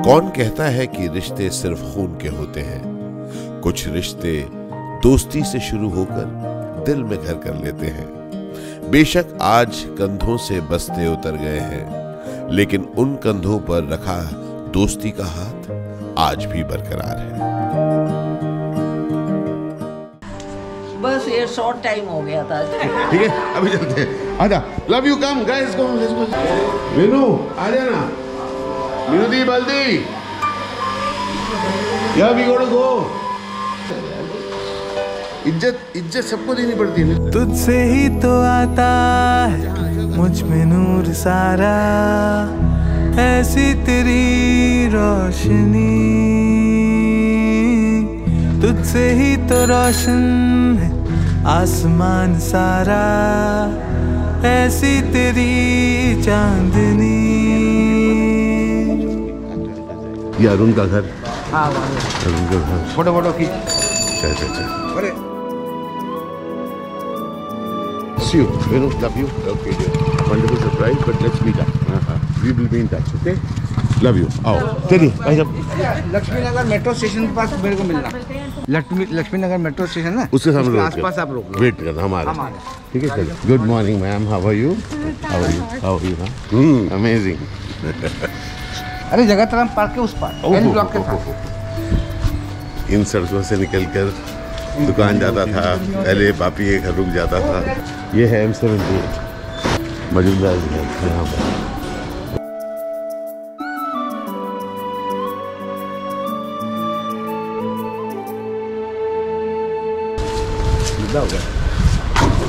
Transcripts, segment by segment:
कौन कहता है कि रिश्ते सिर्फ़ खून के होते हैं? कुछ रिश्ते दोस्ती से शुरू होकर दिल में घर कर लेते हैं। बेशक आज कंधों से बस्ते उतर गए हैं लेकिन उन कंधों पर रखा दोस्ती का हाथ आज भी बरकरार है। बस ये शॉर्ट टाइम हो गया था। ठीक है अभी चलते हैं। आजा love you come guys come let's go Meenu आ जाना। दी बल्दी। या वी गोट गो इज़्ज़त इज़्ज़त सबको देनी पड़ती है। तुझसे ही तो आता है, मुझमें नूर सारा। ऐसी तेरी रोशनी। तुझसे ही तो रोशन है, आसमान सारा। ऐसी तेरी चांदनी। ये अरुण का घर? हाँ अरुण का घर। फ़ोटो फ़ोटो खींच। अच्छा अच्छा अच्छा। See you. Love you. Okay, dear. Wonderful surprise, but let's meet up. Uh-huh. We will be in touch, okay? Love you. आओ चलिए भाई साहब लक्ष्मी नगर मेट्रो स्टेशन के पास मेरे को मिलना। लक्ष्मी लक्ष्मी नगर मेट्रो स्टेशन है उसके सामने रोक आसपास आप रोक वेट करना हमारे। रहे। ठीक है चलिए। Good morning ma'am how are you how are you how are you hmm amazing अरे जगत राम पार्क के उस पार एन ब्लॉक के साथ इन सड़कों से निकलकर दुकान जाता था पहले पापी के घर रुक जाता था। ये है एम सेवेंटी एट मौजूदा यहाँ पर।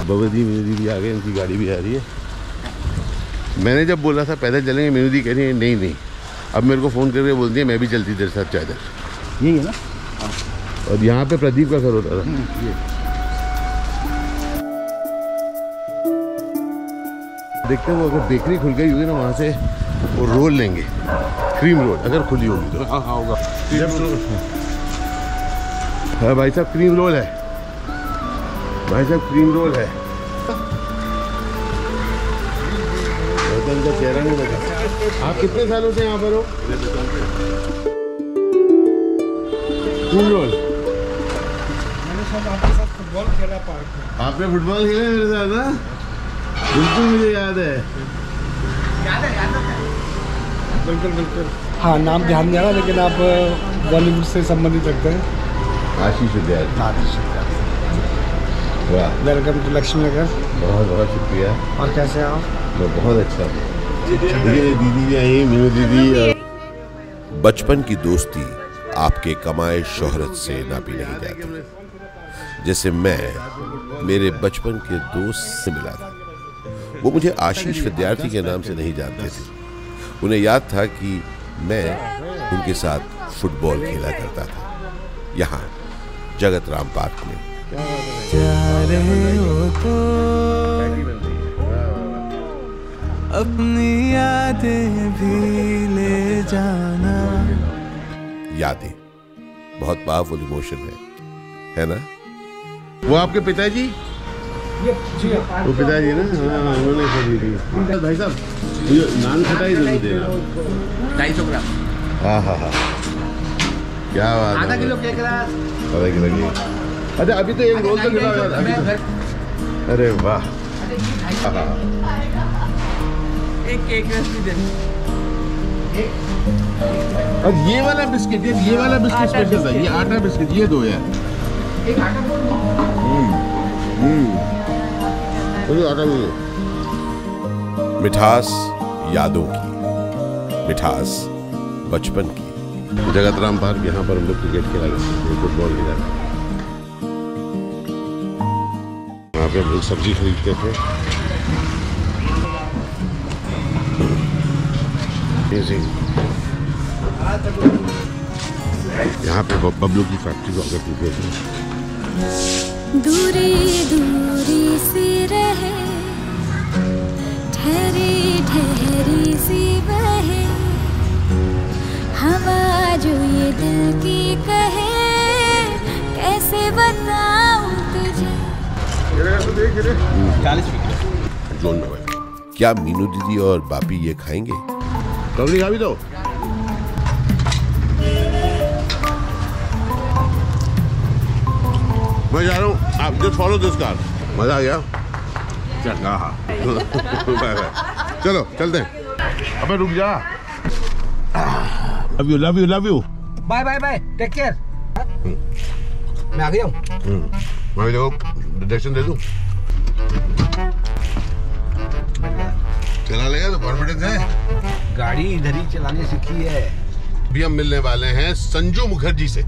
बाबा जी मीनू भी आ गए इनकी गाड़ी भी आ रही है। मैंने जब बोला था पैदल चलेंगे मीनू दी कह रही है नहीं नहीं अब मेरे को फ़ोन करके बोलती है मैं भी चलती तेरे साथ चादर यही है ना? और यहाँ पे प्रदीप का घर होता था देखते हैं वो अगर बेकरी खुल गई होगी ना वहाँ से वो रोल लेंगे। क्रीम रोल अगर खुली होगी तो। हाँ हाँ होगा। हाँ भाई साहब क्रीम रोल है। भाई साहब क्रीम रोल है। का चेहरा नहीं लगा आप कितने सालों से यहाँ पर हो? क्रीम रोल आपने फुटबॉल खेला मेरे साथ ना? बिल्कुल मुझे याद है। हाँ नाम ध्यान नहीं आ रहा लेकिन आप बॉलीवुड से संबंधित रखते हैं। आशीष विद्यार्थी वाह। वेलकम टू लक्ष्मी नगर बहुत बहुत शुक्रिया। और कैसे हैं आप? मैं बहुत अच्छा हूँ। दीदी आई मीनू दीदी बचपन की दोस्ती आपके कमाए शोहरत से नापी नहीं जाती। जैसे मैं मेरे बचपन के दोस्त से मिला था। वो मुझे आशीष विद्यार्थी के नाम से नहीं जानते थे। उन्हें याद था कि मैं उनके साथ फुटबॉल खेला करता था। यहाँ जगत राम पार्क में। जा रहे हो तो अपनी यादें भी ले जाना। यादें। बहुत पावरफुल इमोशन है। है ना? वो आपके पिताजी? वो पिताजी ना? हाँ उन्होंने खरीदी थी भाई साहब मुझे नान खटाई ज़रूर देना। ढाई सौ ग्राम। हाँ हाँ हाँ। क्या बात आधा किलो केक रहा। आधा किलो की अच्छा अभी तो एक रोल तो तो अरे वाह। हाँ, हाँ। एक केक दे और ये वाला बिस्किट ये ये वाला बिस्किट स्पेशल था। ये आटा बिस्किट ये दो यार। हम्म हम्म। चलो आटा मिठास यादों की मिठास बचपन की। जगत राम पार्क यहाँ पर हम लोग क्रिकेट खेला करते थे फुटबॉल खेला करते थे। वहाँ पे हम लोग सब्ज़ी खरीदते थे। Amazing. यहाँ पे बबलू की फैक्ट्री हुआ करती थी दूरी दूरी सी रहे ठहरी ठहरी सी बहे। हवा जो ये दिल की कहे कैसे बताऊँ तुझे? जोन में क्या मीनू दीदी और बापी ये खाएँगे? કબરી ખાવી તો मैं जा रहा हूँ। आप जस्ट फॉलो दिस तो कार मज़ा आ गया। चंगा हाँ, हाँ। चलो चलते हैं। अबे रुक जा। Love you love you love you bye bye bye. Take care मैं आ गया हूँ। हम्म। मैं भी देखो डिटेक्शन दे दूँ? चला लेगा तो कॉन्फिडेंस है। गाड़ी इधर ही चलाने सीखी है। अभी हम मिलने वाले हैं संजू मुखर्जी से।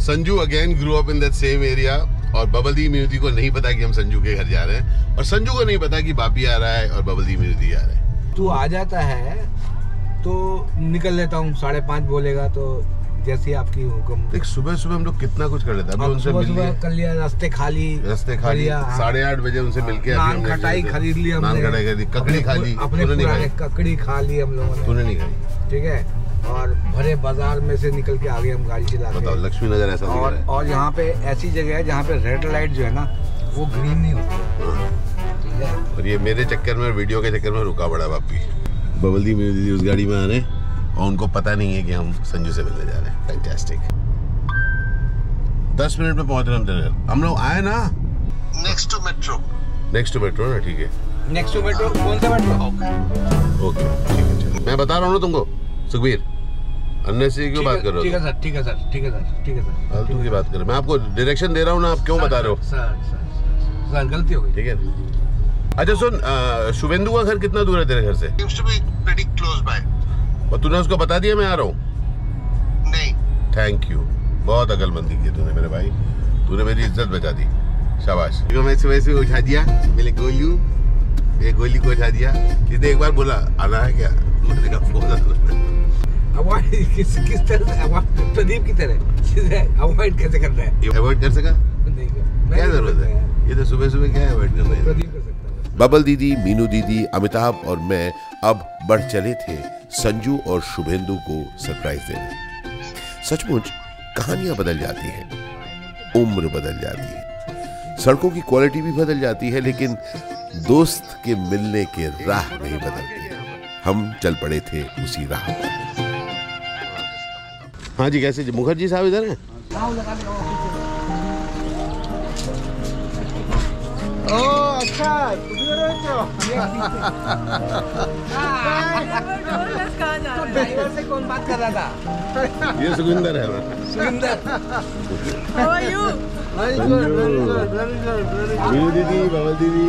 Sanju again grow up in that same area और बबल दी म्यूदी को नहीं पता कि हम संजू के घर जा रहे हैं और संजू को नहीं पता कि बापी आ रहा है और बबल दी म्यूदी आ रहा है। तू आ जाता है तो निकल लेता हूँ साढ़े पाँच बोलेगा तो जैसे आपकी हुक्म। देख सुबह सुबह हम लोग कितना कुछ कर लेते हैं। उनसे सुबह मिल सुबह कर लिया रास्ते खाली रास्ते खा कर ली लिया, हाँ। साढ़े आठ बजे उनसे मिलके अभी नान खटाई खरीद ली हमने। खटाई खरीदी ककड़ी खा ली अपने ककड़ी खा ली हम लोगों ने। तूने नहीं खाई। ठीक है? और भरे बाज़ार में से निकल के आगे हम गाड़ी चला बताओ लक्ष्मी नगर ऐसा और है। और यहाँ पे ऐसी जगह है जहाँ पे रेड लाइट जो है ना वो ग्रीन नहीं होती। हाँ। है? और ये मेरे चक्कर में वीडियो के चक्कर में रुका पड़ा बापी बबलदी मेरी दीदी उस गाड़ी में आ रहे हैं। और उनको पता नहीं है कि हम संजू से मिलने जा रहे हैं। फैंटास्टिक दस मिनट में पहुँच रहे हम तेरे हम लोग आए ना? Next to metro next to metro ना ठीक है। नेक्स्ट मेट्रो कौन सा मेट्रो ओके ठीक है मैं बता रहा हूँ ना तुमको सुखबीर। अन्य से क्यों बात कर ठीक रहे है सर ठीक है सर ठीक है सर ठीक है हो सर फालतू की बात कर रहे मैं आपको डायरेक्शन दे रहा हूँ ना आप क्यों बता रहे हो? सर सर सर सर गलती हो गई। ठीक है। अच्छा सुन शुभेंदु का घर कितना दूर है तेरे घर से? और तूने उसको बता दिया मैं आ रहा हूँ? नहीं। थैंक यू बहुत अकलमंदी की तूने मेरे भाई। तूने मेरी इज़्ज़त बचा दी। शाबाश। देखो मैं सुबह से उठा दिया। मेरे गोलू। ये गोली को उठा दिया। सीधे एक बार बोला आना है क्या? मैंने कहा फ़ोन अवॉइड किस किस तरह से अवॉइड प्रदीप की तरह। सीधे अवॉइड कैसे करना है? अवॉइड कर सका? नहीं क्या ज़रूरत है? ये तो सुबह सुबह क्या अवॉइड करना है? प्रदीप है बबल दीदी, मीनू दीदी, अमिताभ और मैं अब बढ़ चले थे संजू और शुभेंदु को सरप्राइज़ देने। सचमुच, कहानियाँ बदल जाती हैं। उम्र बदल जाती है। सड़कों की क्वालिटी भी बदल जाती है, लेकिन दोस्त के मिलने के राह नहीं बदलती। हम चल पड़े थे उसी राह हाँ जी, कैसे जी? मुखर्जी साहब इधर हैं? ओ अच्छा ड्राइवर से कौन बात कर रहा था ये सुखविंदर है ना सुंदर मीनू दीदी दीदी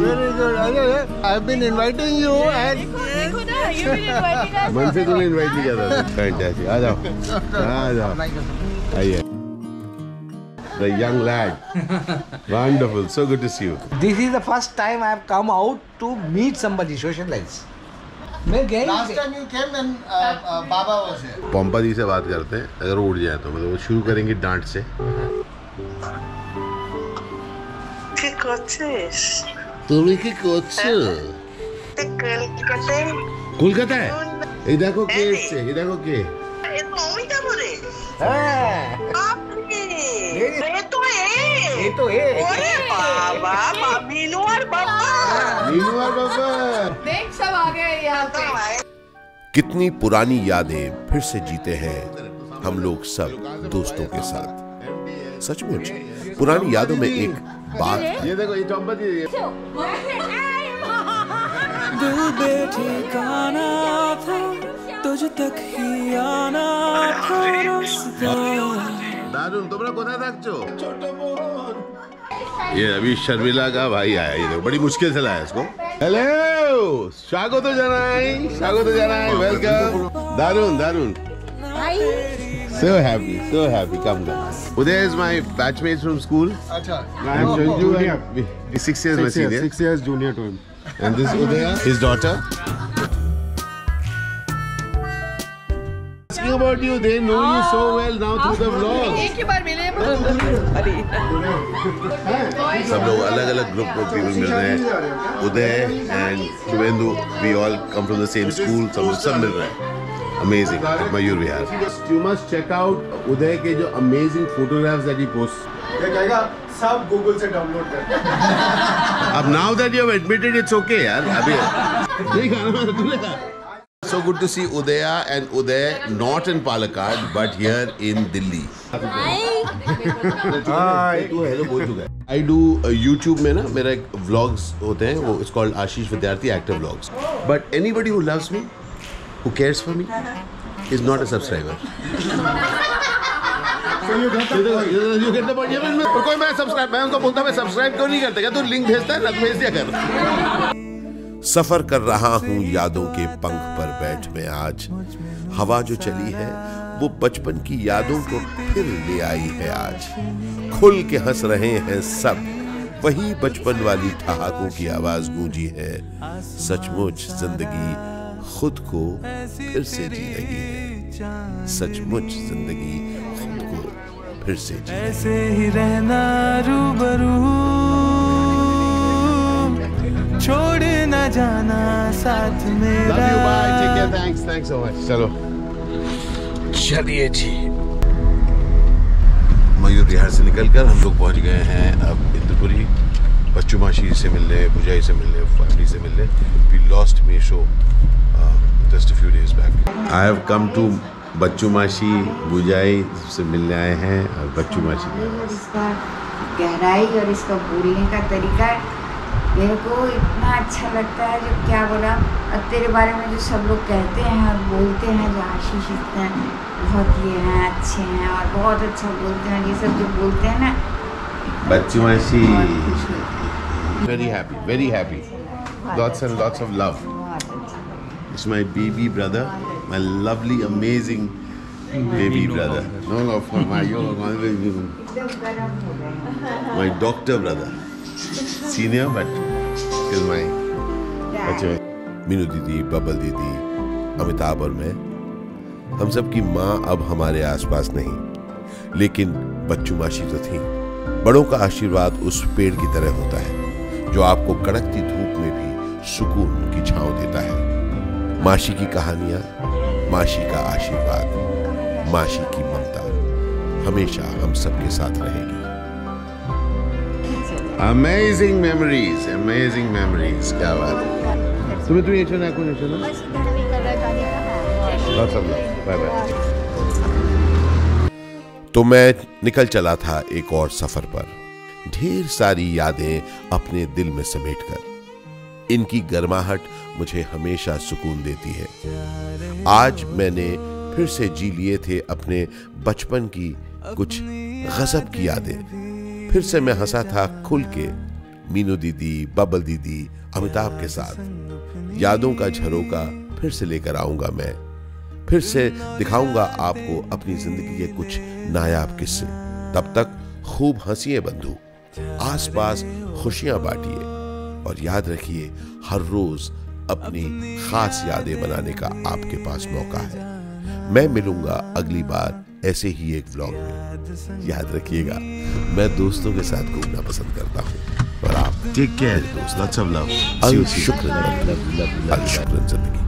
से तूने इनवाइट किया था फैंटास्टिक आ जाओ आ जाओ आइए The young lad. Wonderful. So good to see you. This is the first time I have come out to meet somebody, socialize. मैं गया Last time you came when uh, uh, Baba was here. Pampa जी से बात करते हैं अगर वो उड़ जाए तो मतलब वो शुरू करेंगे डांट से কি করছিস তুমি কি করছো তুই কলকাতায় কলকাতায় এই দেখো কে এসছে এই দেখো কে এ তো অমিতা বলে হ্যাঁ तो है अरे बाबा मीनू और बाबा मीनू और बाबा देख सब आ गए यहाँ पे कितनी पुरानी यादें फिर से जीते हैं हम लोग सब दोस्तों के साथ सचमुच पुरानी यादों में एक बात ये देखो ये जी था तुझ तक ही आना था रास्ता দারুন তোমরা কোথায় থাকছো ये अभी शर्मिला का भाई आया ये देखो बड़ी मुश्किल से लाया इसको हेलो स्वागत জানাই স্বাগত জানাই welcome दारुन दारुन So happy, so happy. Come, come. Uday is my batchmate from school. अच्छा I am Sanju. and He's six years my senior. Six years junior to him And this is Udaya, his daughter. About you, they know you so well. Now through the vlog. एक ही बार मिले सब लोग अलग अलग group of people मिल रहे हैं। Uday and Shubhendu we all come from the same school सब लोग सब मिल रहे हैं। Amazing at Mayur Vihar you must check out Uday के जो amazing photographs that he post ये कहेगा सब गूगल से डाउनलोड कर अब now that you have admitted it's okay यार अभी खाना मैंने तूने कहा So good to see Udaya and Uday not in Palakkad but here in Delhi. Hi. Hi. चुका है आई डू यूट्यूब में ना मेरा एक व्लॉग्स होते हैं वो it's called Ashish Vidyarthi active vlogs but anybody who loves me who cares for me is not a subscriber कोई मैं सब्सक्राइब मैं उनको बोलता मैं सब्सक्राइब क्यों नहीं करता क्या तू लिंक भेजता है ना भेज दिया कर सफ़र कर रहा हूँ यादों के पंख पर बैठ में आज। हवा जो चली है, वो बचपन की यादों को फिर ले आई है आज। खुल के हंस रहे हैं सब, वही बचपन वाली ठहाकों की आवाज़ गूंजी है। सचमुच ज़िंदगी खुद को फिर से जी रही है। सचमुच ज़िंदगी खुद को फिर से जी ऐसे ही रहना रूबरू छोड़ न जाना साथ मेरा love you bye take care thanks thanks so much चलो। चलिए जी। मयूर विहार से निकलकर हम लोग पहुँच गए हैं अब इंद्रपुरी बच्चू माशी से मिलने बुझाई से मिलने फैमिली से मिलने। We lost me show just few days back I have come to बच्चू माशी बुझाई से मिलने आए हैं और बच्चू माशी गहराई और इसका बोलने का तरीका मेरे को इतना अच्छा लगता है जो क्या बोला। अब तेरे बारे में जो सब लोग कहते हैं और बोलते हैं जो आशीष इतने बहुत ये हैं अच्छे हैं और बहुत अच्छा बोलते हैं ये सब जो बोलते हैं ना। बच्चों ऐसी very happy very happy lots and lots of love it's my baby brother my lovely amazing baby brother no love for my your my doctor brother Senior, but still my. अच्छा मीनू दीदी बबल दीदी अमिताभ और मैं हम सब की माँ अब हमारे आसपास नहीं लेकिन बच्चू माशी तो थी। बड़ों का आशीर्वाद उस पेड़ की तरह होता है जो आपको कड़कती धूप में भी सुकून की छांव देता है। माशी की कहानियाँ माशी का आशीर्वाद माशी की ममता हमेशा हम सबके साथ रहेगी। Amazing memories, amazing memories. क्या बात है तुम्हें तुम्हें ये चुना कौन Lots of love. Bye bye. तो मैं निकल चला था एक और सफ़र पर ढेर सारी यादें अपने दिल में समेटकर इनकी गर्माहट मुझे हमेशा सुकून देती है आज मैंने फिर से जी लिए थे अपने बचपन की कुछ गजब की यादें फिर से मैं हंसा था खुल के, मीनू दीदी, बबल दीदी, अमिताभ के साथ। यादों का झरोका फिर से लेकर आऊँगा मैं। फिर से दिखाऊँगा आपको अपनी ज़िंदगी के कुछ नायाब किस्से। तब तक खूब हंसिए बंधु, आसपास खुशियाँ बांटिए और याद रखिए, हर रोज अपनी खास यादें बनाने का आपके पास मौका है। मैं मिलूँगा अगली बार ऐसे ही एक ब्लॉग में याद रखिएगा मैं दोस्तों के साथ घूमना पसंद करता हूँ और आप टेक केयर दोस्त. See अल. शुक्र अल शुक्र ज़िंदगी